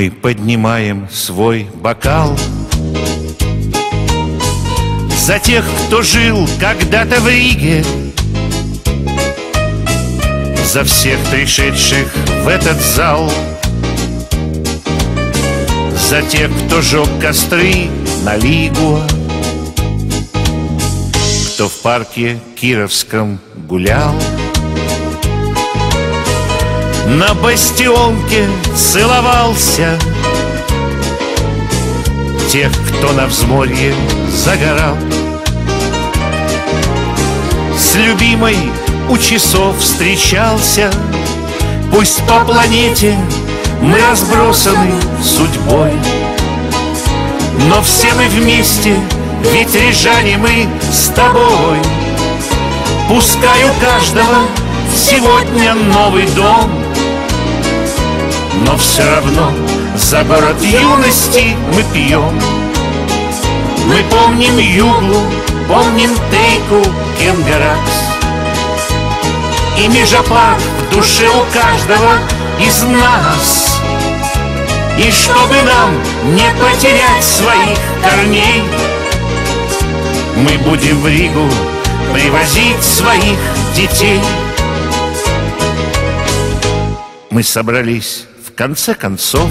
Мы поднимаем свой бокал. За тех, кто жил когда-то в Риге За всех пришедших в этот зал За тех, кто жег костры на Лигуа Кто в парке Кировском гулял на бастионке целовался. Тех, кто на взморье загорал. С любимой у часов встречался. Пусть по планете мы разбросаны судьбой. Но все мы вместе, ведь рижане мы с тобой. Пускай у каждого сегодня новый дом но все равно за город юности мы пьем Мы помним Юглу, помним Тейку, Кенгеракс И Межапарк в душе у каждого из нас. И чтобы нам не потерять своих корней Мы будем в Ригу привозить своих детей. Мы собрались конце концов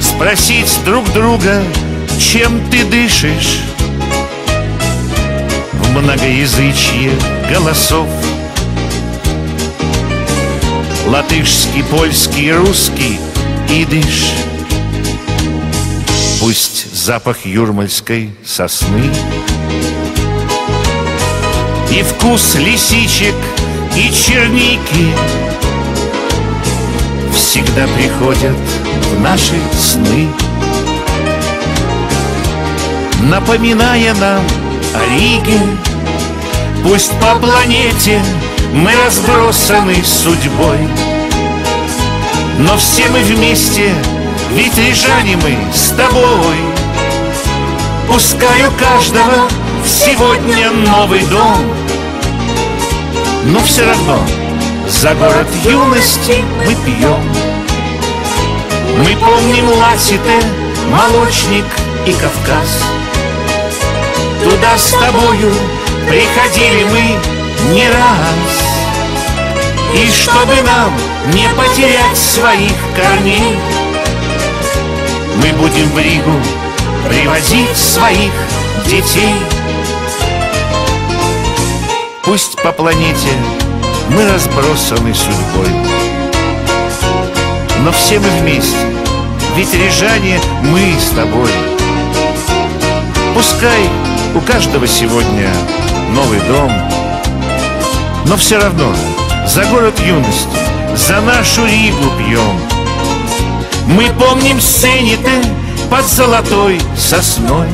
Спросить друг друга, чем ты дышишь. В многоязычье голосов. Латышский, польский, русский, идыш Пусть запах юрмальской сосны И вкус лисичек и черники всегда приходят в наши сны. Напоминая нам о Риге Пусть по планете мы разбросаны судьбой. Но все мы вместе, ведь рижане мы с тобой. Пускай у каждого сегодня новый дом. Но все равно за город юности мы пьем. Мы помним Ласите, Молочник и Кавказ. Туда с тобою приходили мы не раз. И чтобы нам не потерять своих корней Мы будем в Ригу привозить своих детей. Пусть по планете мы разбросаны судьбой. Но все мы вместе Ведь рижане мы с тобой. Пускай у каждого сегодня новый дом Но все равно за город юности За нашу Ригу пьем Мы помним сцените под золотой сосной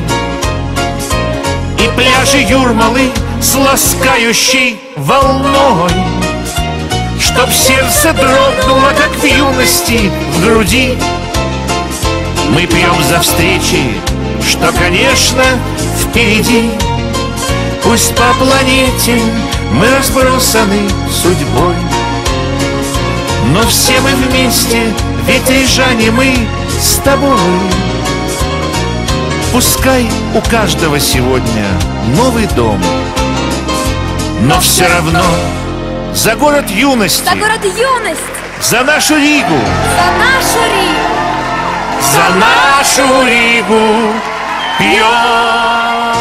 И пляжи Юрмалы с ласкающей волной Чтоб сердце дрогнуло, как в юности в груди. Мы пьем за встречи, что, конечно, впереди. Пусть по планете мы разбросаны судьбой. Но все мы вместе, ведь рижане мы с тобой. Пускай у каждого сегодня новый дом Но все равно за город юности. За город юность. За нашу Ригу. За нашу Ригу. За нашу Ригу Пьем